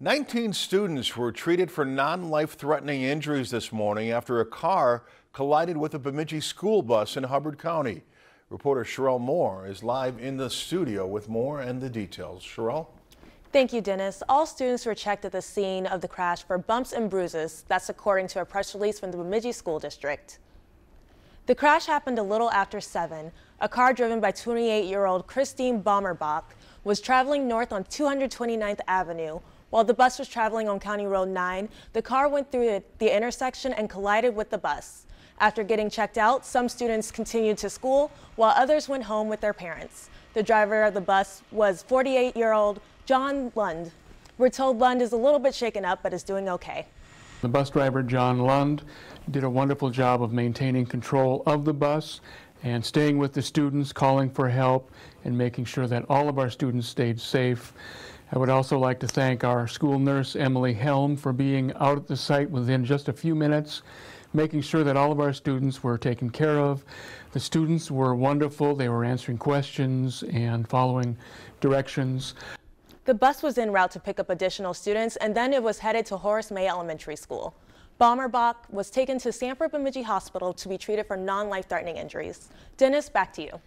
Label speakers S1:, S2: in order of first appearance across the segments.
S1: 19 students were treated for non-life-threatening injuries this morning after a car collided with a Bemidji school bus in Hubbard County. Reporter Sherelle Moore is live in the studio with more and the details. Sherelle?
S2: Thank you, Dennis. All students were checked at the scene of the crash for bumps and bruises. That's according to a press release from the Bemidji School District. The crash happened a little after 7. A car driven by 28-year-old Christine Bommerbach was traveling north on 229th Avenue while the bus was traveling on County Road 9, the car went through the intersection and collided with the bus. After getting checked out, some students continued to school while others went home with their parents. The driver of the bus was 48-year-old John Lund. We're told Lund is a little bit shaken up but is doing okay.
S3: The bus driver, John Lund, did a wonderful job of maintaining control of the bus and staying with the students, calling for help, and making sure that all of our students stayed safe. I would also like to thank our school nurse, Emily Helm, for being out at the site within just a few minutes, making sure that all of our students were taken care of. The students were wonderful. They were answering questions and following directions.
S2: The bus was en route to pick up additional students, and then it was headed to Horace May Elementary School. Bommerbach was taken to Sanford Bemidji Hospital to be treated for non-life-threatening injuries. Dennis, back to you.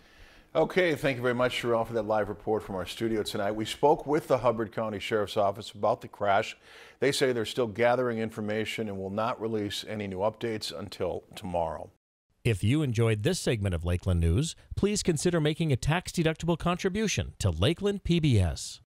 S1: Okay, thank you very much, Sherelle, for that live report from our studio tonight. We spoke with the Hubbard County Sheriff's Office about the crash. They say they're still gathering information and will not release any new updates until tomorrow.
S4: If you enjoyed this segment of Lakeland News, please consider making a tax-deductible contribution to Lakeland PBS.